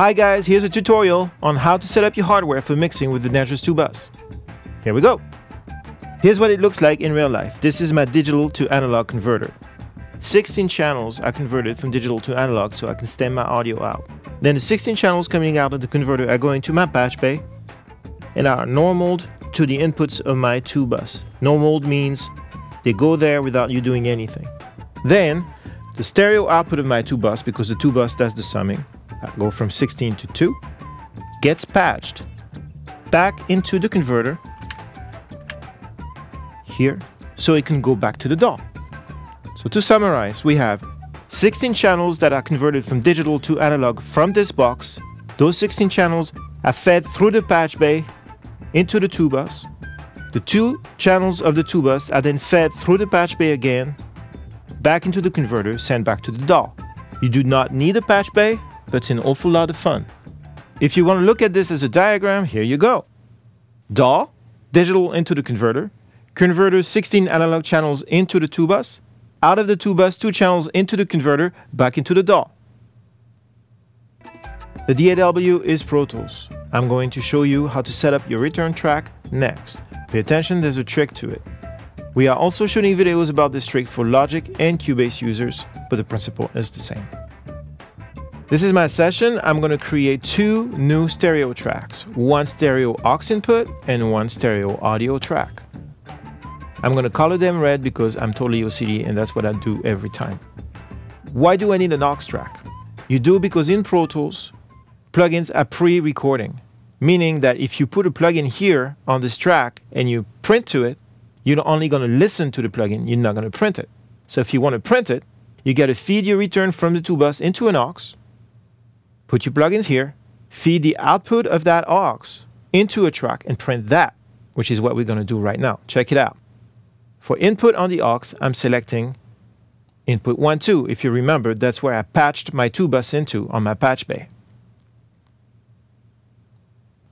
Hi guys, here's a tutorial on how to set up your hardware for mixing with the Dangerous 2 bus. Here we go. Here's what it looks like in real life. This is my digital to analog converter. 16 channels are converted from digital to analog so I can stem my audio out. Then the 16 channels coming out of the converter are going to my patch bay and are normaled to the inputs of my 2 bus. Normaled means they go there without you doing anything. Then the stereo output of my 2 bus, because the 2 bus does the summing, go from 16 to 2, gets patched back into the converter here so it can go back to the DAW. So to summarize, we have 16 channels that are converted from digital to analog from this box. Those 16 channels are fed through the patch bay into the 2 bus. The two channels of the 2 bus are then fed through the patch bay again, back into the converter, sent back to the DAW. You do not need a patch bay, but an awful lot of fun. If you want to look at this as a diagram, here you go. DAW, digital into the converter, converter 16 analog channels into the 2 bus, out of the 2 bus 2 channels into the converter, back into the DAW. The DAW is Pro Tools. I'm going to show you how to set up your return track next. Pay attention, there's a trick to it. We are also shooting videos about this trick for Logic and Cubase users, but the principle is the same. This is my session. I'm going to create two new stereo tracks, one stereo aux input and one stereo audio track. I'm going to color them red because I'm totally OCD and that's what I do every time. Why do I need an aux track? You do because in Pro Tools, plugins are pre-recording, meaning that if you put a plugin here on this track and you print to it, you're only going to listen to the plugin, you're not going to print it. So if you want to print it, you got to feed your return from the 2 bus into an aux, put your plugins here, feed the output of that aux into a track and print that, which is what we're going to do right now. Check it out. For input on the aux, I'm selecting input 1, 2. If you remember, that's where I patched my 2 bus into on my patch bay.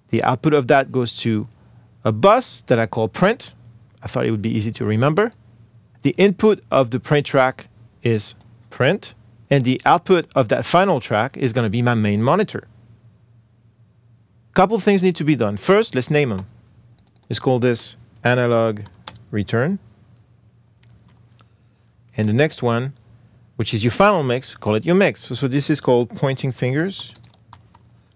The output of that goes to a bus that I call print. I thought it would be easy to remember. The input of the print track is print and the output of that final track is going to be my main monitor. Couple things need to be done. First, let's name them. Let's call this analog return. And the next one, which is your final mix, call it your mix. So, so this is called pointing fingers.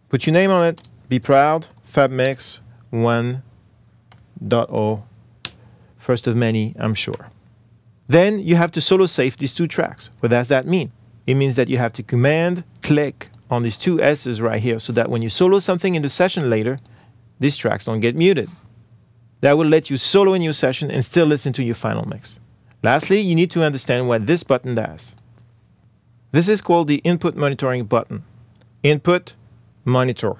Put your name on it. Be proud. Fab Mix 1.0. First of many, I'm sure. Then you have to solo safe these two tracks. What does that mean? It means that you have to command click on these two S's right here so that when you solo something in the session later, these tracks don't get muted. That will let you solo in your session and still listen to your final mix. Lastly, you need to understand what this button does. This is called the input monitoring button. Input, monitor.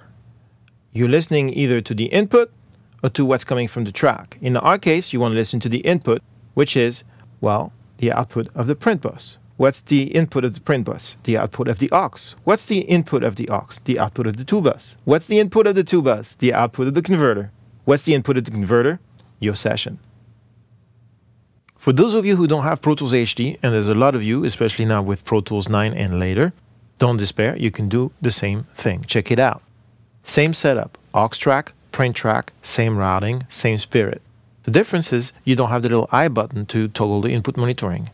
You're listening either to the input or to what's coming from the track. In our case, you want to listen to the input, which is, well, the output of the print bus. What's the input of the print bus? The output of the aux. What's the input of the aux? The output of the 2 bus. What's the input of the 2 bus? The output of the converter. What's the input of the converter? Your session. For those of you who don't have Pro Tools HD, and there's a lot of you, especially now with Pro Tools 9 and later, don't despair, you can do the same thing. Check it out. Same setup, aux track, print track, same routing, same spirit. The difference is you don't have the little I button to toggle the input monitoring.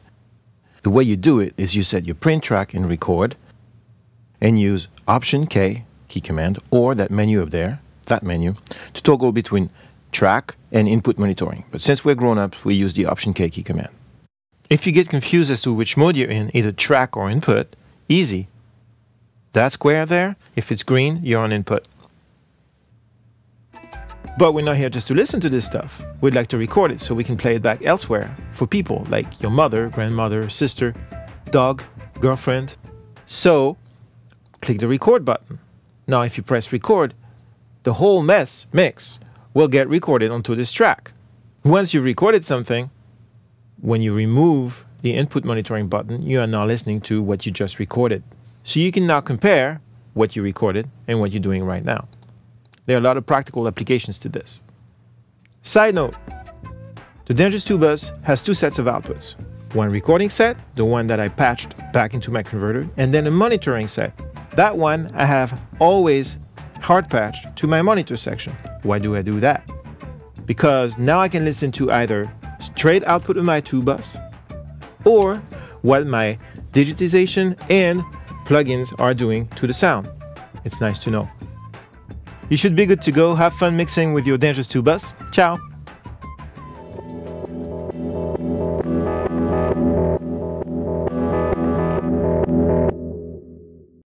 The way you do it is you set your print track in record and use Option K, key command, or that menu up there, that menu, to toggle between track and input monitoring. But since we're grown ups, we use the Option K key command. If you get confused as to which mode you're in, either track or input, easy. That square there, if it's green, you're on input. But we're not here just to listen to this stuff. We'd like to record it so we can play it back elsewhere for people like your mother, grandmother, sister, dog, girlfriend. So, click the record button. Now, if you press record, the whole mess mix will get recorded onto this track. Once you've recorded something, when you remove the input monitoring button, you are now listening to what you just recorded. So you can now compare what you recorded and what you're doing right now. There are a lot of practical applications to this. Side note, the Dangerous 2 bus has two sets of outputs. One recording set, the one that I patched back into my converter, and then a monitoring set, That one I have always hard patched to my monitor section. Why do I do that? Because now I can listen to either straight output of my two bus or what my digitization and plugins are doing to the sound. It's nice to know. You should be good to go. Have fun mixing with your Dangerous 2 bus. Ciao!